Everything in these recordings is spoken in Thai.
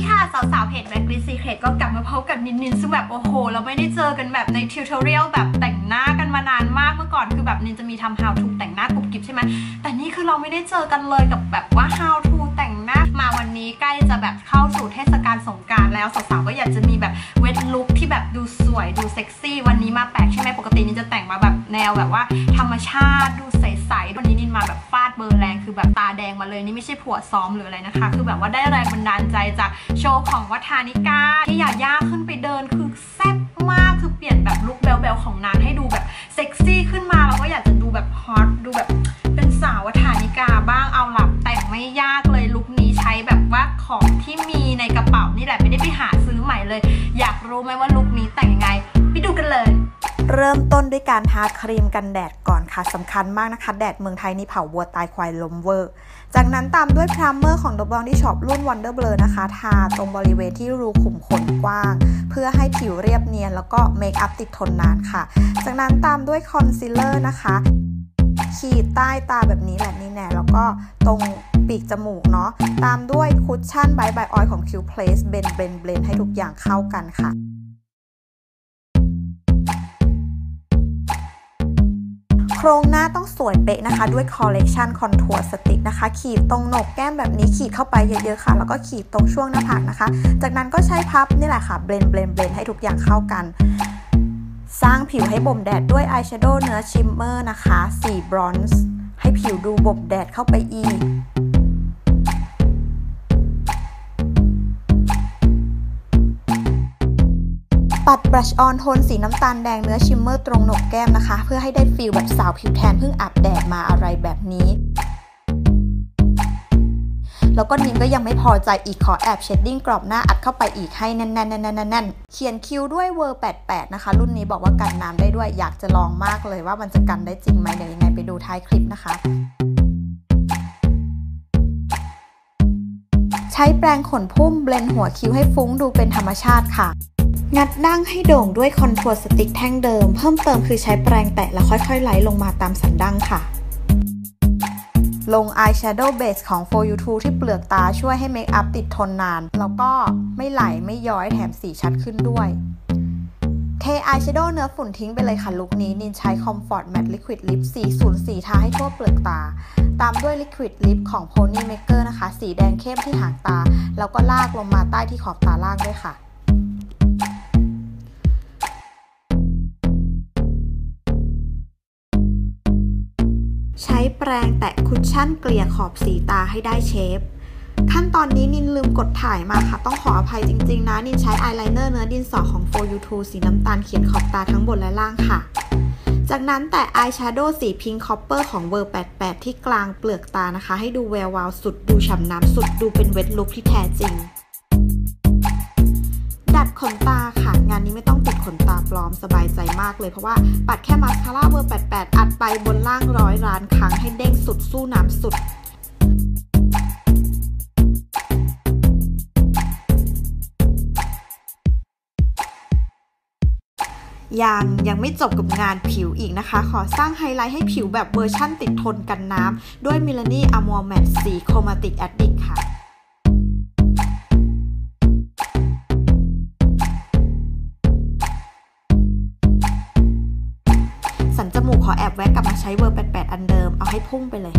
ดีค่ะ สาวๆเพจแบ็กลิซีเครตก็กลับมาพบกับนินนินซึ่งแบบโอ้โห เราไม่ได้เจอกันแบบใน tutorial แบบแต่งหน้ากันมานานมากเมื่อก่อนคือแบบนินจะมีทำ how to แต่งหน้ากรุบกริบใช่ไหมแต่นี่คือเราไม่ได้เจอกันเลยกับแบบว่า how to แต่งหน้ามาวันนี้ใกล้จะแบบเข้าสู่เทศกาลสงกรานต์แล้วสาวๆก็อยากจะมี วันนี้นินมาแบบฟาดเบอร์แรงคือแบบตาแดงมาเลยนี่ไม่ใช่ผัวซ้อมหรืออะไรนะคะ คือแบบว่าได้แรงบันดาลใจจากโชว์ของ Vatanika ที่ญาญ่าขึ้นไปเดินคือแซ่บมากคือเปลี่ยนแบบลุคเบลๆของนางให้ดูแบบเซ็กซี่ขึ้นมาเราก็อยากจะดูแบบฮอตดูแบบเป็นสาว Vatanika บ้างเอาล่ะแต่งไม่ยากเลยลุคนี้ใช้แบบว่าของที่มีในกระเป๋านี่แหละไม่ได้ไปหาซื้อใหม่เลย อยากรู้ไหมว่าลุคนี้แต่งยังไง เริ่มต้นด้วยการทาครีมกันแดดก่อนค่ะสำคัญมากนะคะ แดดเมืองไทยนี่เผาวัวตายควายล้มเวอร์ จากนั้นตามด้วย primer ของ The Body Shop รุ่น Wonder Blur นะคะ ทาตรงบริเวณที่รูขุมขนกว้าง เพื่อให้ผิวเรียบเนียน แล้วก็เมคอัพติดทนนานค่ะ จากนั้นตามด้วยคอนซีลเลอร์นะคะ ขีดใต้ตาแบบนี้แหละนี่แน่แล้วก็ตรงปีกจมูกเนาะตามด้วยคุชชั่นไบ b บออยของ Q Place blend blend blend ให้ทุกอย่างเข้ากันค่ะ โครงหน้าต้องสวยเป๊ะนะคะ ด้วย collection contour stick นะคะ ขีดตรงโหนกแก้มแบบนี้ขีดเข้าไปเยอะๆค่ะ แล้วก็ขีดตรงช่วงหน้าผากนะคะ จากนั้นก็ใช้พัฟนี่แหละค่ะ blend blend blend ให้ทุกอย่างเข้ากัน สร้างผิวให้บ่มแดดด้วยอายแชโดว์เนื้อ shimmer นะคะ สีบรอนซ์ให้ผิวดูบ่มแดดเข้าไปอีก ปัดบลัชออนโทนสีน้ำตาลแดงเนื้อ shimmer ตรงโหนกแก้มนะคะ เพื่อให้ได้ feel แบบสาวผิวแทนเพิ่งอาบแดดมาอะไรแบบนี้ แล้วก็นินก็ยังไม่พอใจอีกขอแอบ shading กรอบหน้าอัดเข้าไปอีกให้แน่นๆๆๆๆเขียนคิ้วด้วย Ver.88 นะคะ รุ่นนี้บอกว่ากันน้ำได้ด้วยอยากจะลองมากเลยว่ามันจะกันได้จริงไหมเดี๋ยวยังไงไปดูท้ายคลิปนะคะใช้แปรงขนพุ่ม blend หัวคิ้วให้ฟุ้งดูเป็นธรรมชาติค่ะ งัดดั้งให้โด่งด้วย contour stick แท่งเดิม เพิ่มเติมคือใช้แปรงแตะแล้วค่อยๆไล่ลงมาตามสันดั้งค่ะ ลง eyeshadow base ของ For You t o ที่เปลือกตาช่วยให้เมคอัพติดทนนาน แล้วก็ไม่ไหลไม่ย้อยแถมสีชัดขึ้นด้วย เทอายแชโดว์เนื้อฝุ่นทิ้งไปเลยค่ะลุคนี้ นินใช้ Comfort Matte Liquid Lip 404 ทาให้ทั่วเปลือกตา ตามด้วย Liquid Lip ของ Pony Maker นะคะ สีแดงเข้มที่หางตา แล้วก็ลากลงมาใต้ที่ขอบตาล่างด้วยค่ะ ใช้แปรงแตะ cushion เกลี่ยขอบสีตาให้ได้ shape ขั้นตอนนี้นินลืมกดถ่ายมาค่ะ ต้องขออภัยจริง ๆ นะ นินใช้อายไลเนอร์เนื้อดินสอของ For You t o สีน้ำตาลเขียนขอบตาทั้งบนและล่างค่ะ จากนั้นแตะอายแชโดว์สี pink copper ของ Ver.88 ที่กลางเปลือกตานะคะ ให้ดูแวววาวสุดดูฉ่ำน้ำสุดดูเป็น wet look ที่แท้จริง ดัดขนตาค่ะ งานนี้ไม่ต้องติดขนตาปลอมสบายใจมากเลยเพราะว่าปัดแค่มาสคาร่า Ver.88 อัดไปบนล่างร้อยล้านครั้งให้เด้งสุดสู้น้ำสุดยังยังไม่จบกับงานผิวอีกนะคะ ขอสร้างไฮไลท์ให้ผิวแบบเวอร์ชั่นติดทนกันน้ำด้วยมิล a นี่อะมัวแมตสีโครมาติกแอดดิกค่ะ อแอบแวะกลับมาใช้ Ver.88 อันเดิม เอาให้พุ่งไปเลย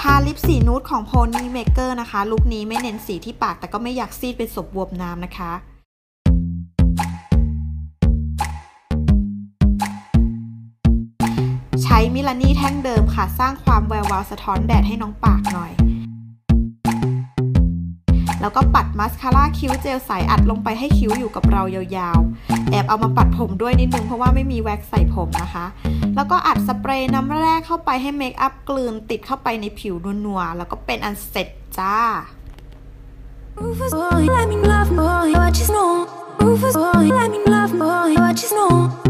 ทาลิปสีนูดของ Pony Maker นะคะ ลุคนี้ไม่เน้นสีที่ปากแต่ก็ไม่อยากซีดเป็นศพบวมน้ำนะคะใช้มิลานี่แท่งเดิมค่ะ สร้างความแวววาวสะท้อนแดดให้น้องปากหน่อย แล้วก็ปัดมัสคาร่าคิ้วเจลใสอัดลงไปให้คิ้วอยู่กับเรายาวๆ แอบเอามาปัดผมด้วยนิดนึงเพราะว่าไม่มีแว็กซ์ใส่ผมนะคะ แล้วก็อัดสเปรย์น้ำแร่เข้าไปให้เมคอัพกลืนติดเข้าไปในผิวนัวๆ แล้วก็เป็นอันเสร็จจ้า let me love boy, what you know. Let me love boy, what you know.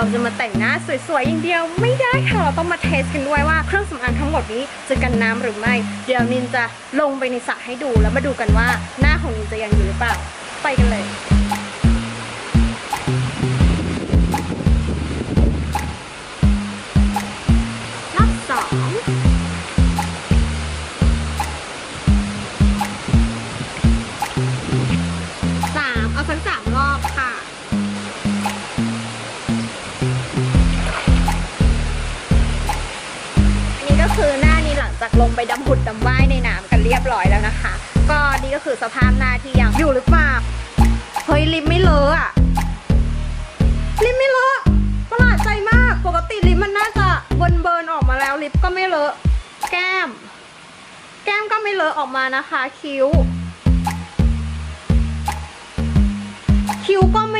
เราจะมาแต่งหน้าสวยๆอย่างเดียวไม่ได้ค่ะเราต้องมาเทสกันด้วยว่าเครื่องสำอางทั้งหมดนี้จะกันน้ำหรือไม่ เดี๋ยวนินจะลงไปในสระให้ดูแล้วมาดูกันว่าหน้าของนินจะยังอยู่หรือเปล่าไปกันเลย จากลงไปดำผุดดำว่ายในน้ำกันเรียบร้อยแล้วนะคะ ก็นี่ก็คือสภาพหน้าที่ยังอยู่หรือเปล่าเฮ้ยลิปไม่เลอะอะลิปไม่เลอะประหลาดใจมากปกติลิปมันน่าจะเบิร์นเบิร์นออกมาแล้วลิปก็ไม่เลอะแก้ม แก้มก็ไม่เลอะออกมานะคะ คิ้ว คิ้วก็ไม่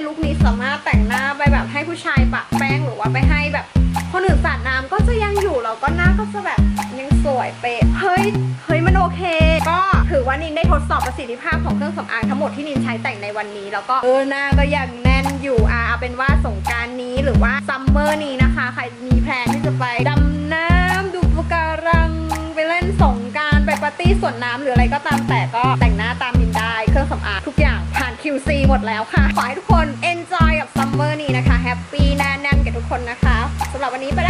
เลยลุคนี้สามารถแต่งหน้าไปแบบให้ผู้ชายปะแป้งหรือว่าไปให้แบบคนอื่นสาดน้ำก็จะยังอยู่แล้วก็หน้าก็จะแบบยังสวยเป๊ะเฮ้ยเฮ้ยมันโอเค ก็ถือว่านินได้ทดสอบประสิทธิภาพของเครื่องสำอางทั้งหมดที่นินใช้แต่งในวันนี้ แล้วก็เออหน้าก็ยังแน่นอยู่อะเอาเป็นว่าสงกรานต์นี้หรือว่าซัมเมอร์นี้นะคะ ใครมีแพลนที่จะไปดำน้ำดูปะการังไปเล่นสงกรานต์ไปปาร์ตี้สวนน้ำหรืออะไรก็ตามแต่ก็แต่งหน้า QC หมดแล้วค่ะ ขอให้ทุกคน enjoy กับซัมเมอร์นี้นะคะ แฮปปี้แน่นๆกับทุกคนนะคะสำหรับวันนี้ไปแล้ว